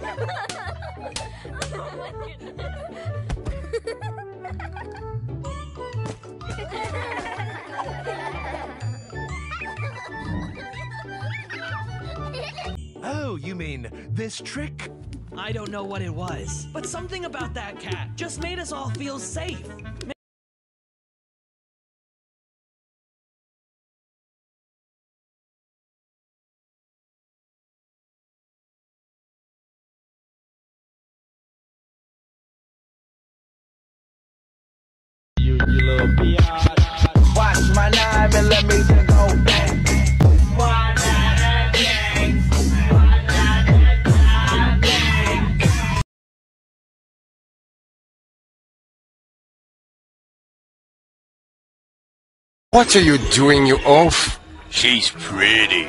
Oh, you mean this trick? I don't know what it was, but something about that cat just made us all feel safe. Watch my nine millimeter go bang. One nine bang. One nine bang. What are you doing, you oaf? She's pretty.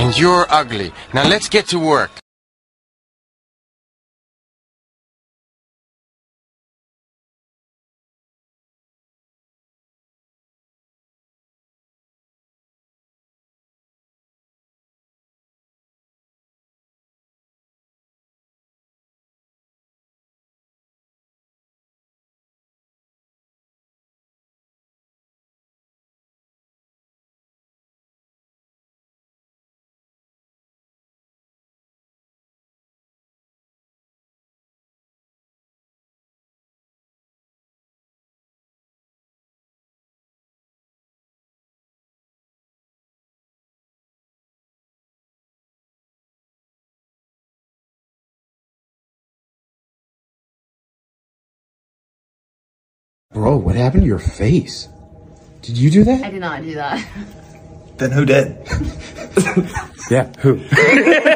And you're ugly. Now let's get to work. Bro, what happened to your face? Did you do that? I did not do that. Then who did? Yeah, who?